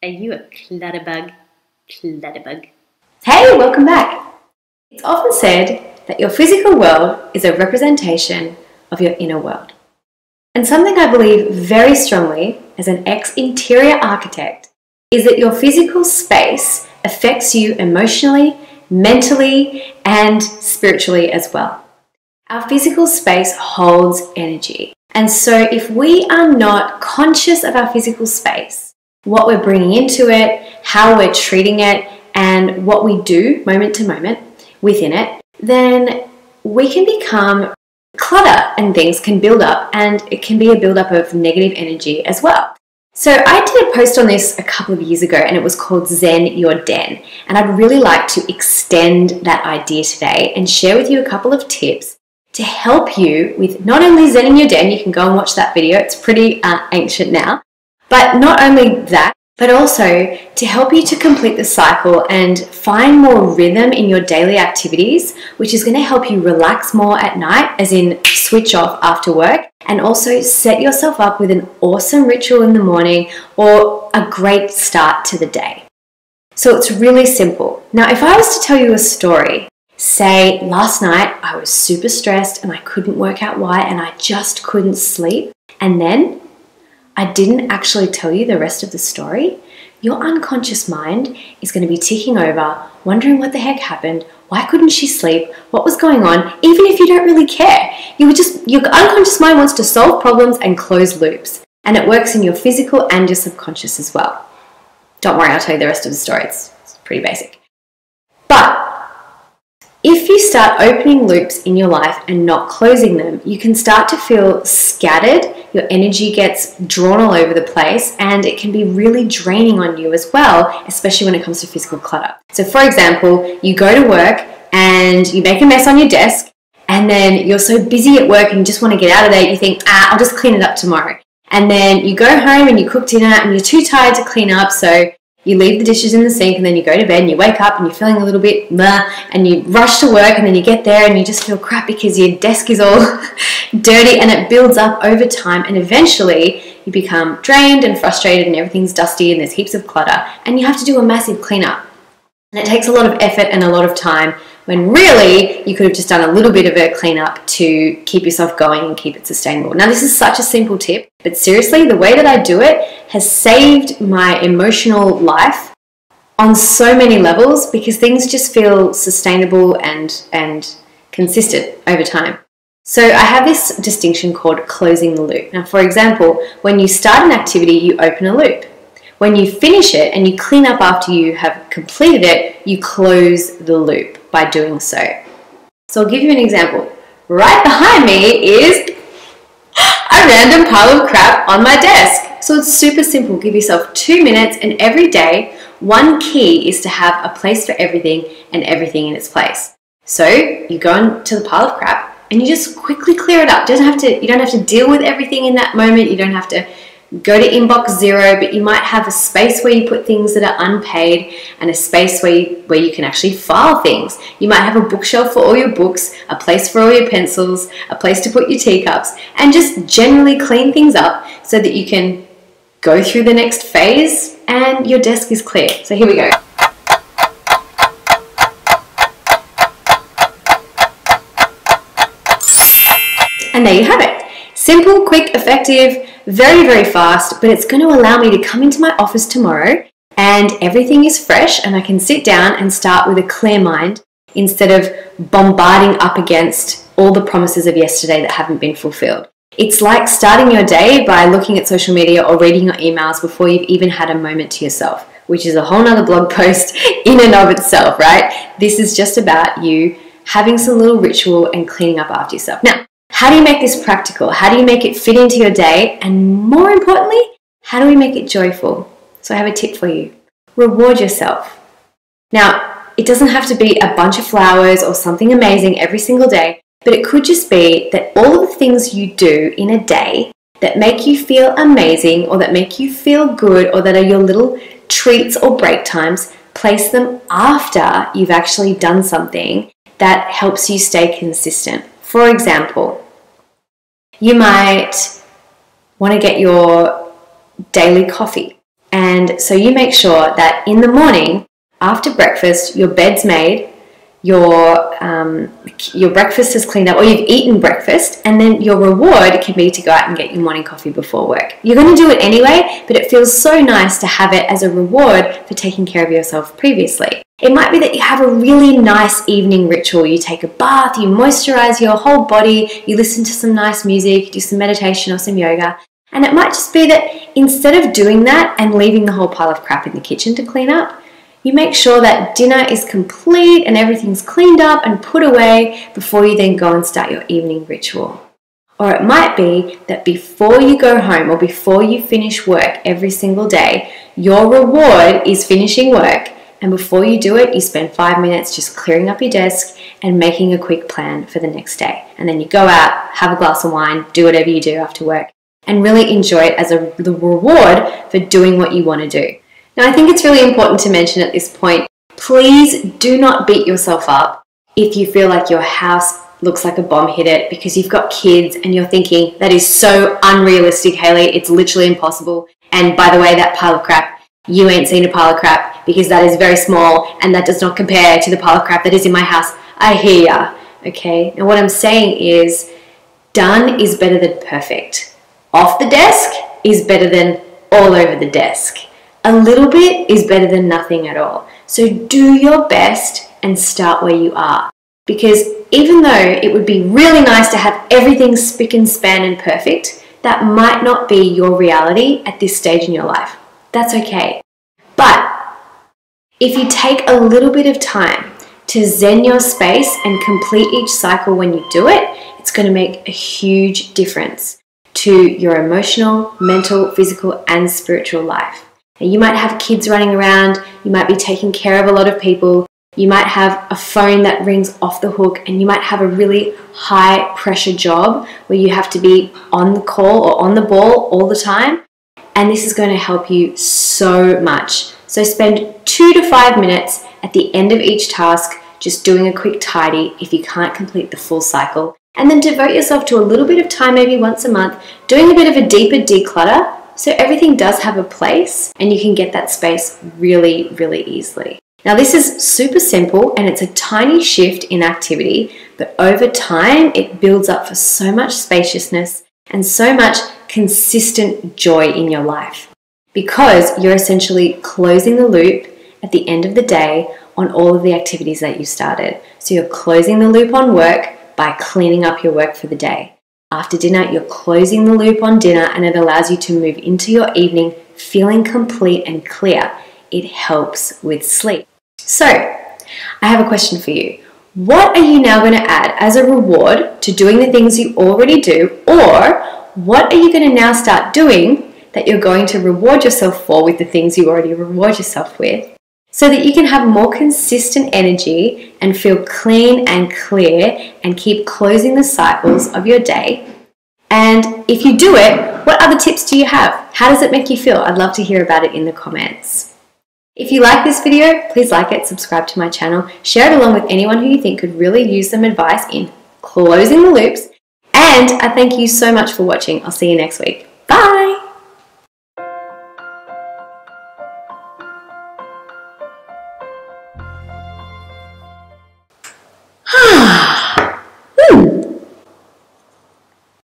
Are you a clutterbug? Clutterbug. Hey, welcome back. It's often said that your physical world is a representation of your inner world. And something I believe very strongly as an ex interior architect is that your physical space affects you emotionally, mentally, and spiritually as well. Our physical space holds energy. And so, if we are not conscious of our physical space, what we're bringing into it, how we're treating it, and what we do moment to moment within it, then we can become clutter and things can build up, and it can be a build-up of negative energy as well. So, I did a post on this a couple of years ago, and it was called Zen Your Den. And I'd really like to extend that idea today and share with you a couple of tips to help you with not only zenning your den, you can go and watch that video, it's pretty uh, ancient now, but not only that, but also to help you to complete the cycle and find more rhythm in your daily activities, which is going to help you relax more at night, as in switch off after work, and also set yourself up with an awesome ritual in the morning or a great start to the day. So it's really simple. Now, if I was to tell you a story say last night I was super stressed and I couldn't work out why and I just couldn't sleep, and then I didn't actually tell you the rest of the story, your unconscious mind is going to be ticking over, wondering what the heck happened, why couldn't she sleep, what was going on, even if you don't really care. You just your unconscious mind wants to solve problems and close loops, and it works in your physical and your subconscious as well. Don't worry, I'll tell you the rest of the story. It's, it's pretty basic. But if you start opening loops in your life and not closing them, you can start to feel scattered, your energy gets drawn all over the place, and it can be really draining on you as well, especially when it comes to physical clutter. So, for example, you go to work and you make a mess on your desk, and then you're so busy at work and you just want to get out of there, you think, ah, I'll just clean it up tomorrow. And then you go home and you cook dinner and you're too tired to clean up, so you leave the dishes in the sink and then you go to bed and you wake up and you're feeling a little bit blah and you rush to work and then you get there and you just feel crap because your desk is all dirty and it builds up over time and eventually you become drained and frustrated and everything's dusty and there's heaps of clutter and you have to do a massive cleanup. And it takes a lot of effort and a lot of time when really you could have just done a little bit of a cleanup to keep yourself going and keep it sustainable. Now, this is such a simple tip, but seriously, the way that I do it has saved my emotional life on so many levels because things just feel sustainable and, and consistent over time. So I have this distinction called closing the loop. Now, for example, when you start an activity, you open a loop. When you finish it and you clean up after you have completed it, you close the loop by doing so. So I'll give you an example. Right behind me is a random pile of crap on my desk. So it's super simple. Give yourself two minutes and every day, one key is to have a place for everything and everything in its place. So you go into the pile of crap and you just quickly clear it up. You don't have to, you don't have to deal with everything in that moment. You don't have to go to inbox zero, but you might have a space where you put things that are unpaid and a space where you, where you can actually file things. You might have a bookshelf for all your books, a place for all your pencils, a place to put your teacups, and just generally clean things up so that you can go through the next phase and your desk is clear. So here we go. And there you have it. Simple, quick, effective, very, very fast, but it's going to allow me to come into my office tomorrow and everything is fresh and I can sit down and start with a clear mind instead of bombarding up against all the promises of yesterday that haven't been fulfilled. It's like starting your day by looking at social media or reading your emails before you've even had a moment to yourself, which is a whole nother blog post in and of itself, right? This is just about you having some little ritual and cleaning up after yourself. Now, how do you make this practical? How do you make it fit into your day? And more importantly, how do we make it joyful? So I have a tip for you. Reward yourself. Now, it doesn't have to be a bunch of flowers or something amazing every single day, but it could just be that all of the things you do in a day that make you feel amazing or that make you feel good or that are your little treats or break times, place them after you've actually done something that helps you stay consistent. For example, you might want to get your daily coffee. And so you make sure that in the morning, after breakfast, your bed's made, your um, your breakfast is cleaned up, or you've eaten breakfast, and then your reward can be to go out and get your morning coffee before work. You're going to do it anyway, but it feels so nice to have it as a reward for taking care of yourself previously. It might be that you have a really nice evening ritual. You take a bath, you moisturize your whole body, you listen to some nice music, do some meditation or some yoga. And it might just be that instead of doing that and leaving the whole pile of crap in the kitchen to clean up, you make sure that dinner is complete and everything's cleaned up and put away before you then go and start your evening ritual. Or it might be that before you go home or before you finish work every single day, your reward is finishing work. And before you do it, you spend five minutes just clearing up your desk and making a quick plan for the next day. And then you go out, have a glass of wine, do whatever you do after work, and really enjoy it as a, the reward for doing what you want to do. Now, I think it's really important to mention at this point please do not beat yourself up if you feel like your house looks like a bomb hit it because you've got kids and you're thinking, that is so unrealistic, Hayley. it's literally impossible. And by the way, that pile of crap, you ain't seen a pile of crap because that is very small and that does not compare to the pile of crap that is in my house. I hear ya. Okay, and what I'm saying is, done is better than perfect. Off the desk is better than all over the desk. A little bit is better than nothing at all. So do your best and start where you are. Because even though it would be really nice to have everything spick and span and perfect, that might not be your reality at this stage in your life. That's okay. But if you take a little bit of time to zen your space and complete each cycle when you do it, it's going to make a huge difference to your emotional, mental, physical, and spiritual life. You might have kids running around, you might be taking care of a lot of people, you might have a phone that rings off the hook, and you might have a really high pressure job where you have to be on the call or on the ball all the time. And this is going to help you so much. So spend two to five minutes at the end of each task just doing a quick tidy if you can't complete the full cycle. And then devote yourself to a little bit of time, maybe once a month, doing a bit of a deeper declutter so everything does have a place and you can get that space really, really easily. Now, this is super simple and it's a tiny shift in activity, but over time it builds up for so much spaciousness and so much consistent joy in your life because you're essentially closing the loop at the end of the day on all of the activities that you started. So you're closing the loop on work by cleaning up your work for the day. After dinner, you're closing the loop on dinner and it allows you to move into your evening feeling complete and clear. It helps with sleep. So, I have a question for you. What are you now going to add as a reward to doing the things you already do, or what are you going to now start doing that you're going to reward yourself for with the things you already reward yourself with? So that you can have more consistent energy and feel clean and clear and keep closing the cycles of your day. And if you do it, what other tips do you have? How does it make you feel? I'd love to hear about it in the comments. If you like this video, please like it, subscribe to my channel, share it along with anyone who you think could really use some advice in closing the loops. And I thank you so much for watching. I'll see you next week. Bye!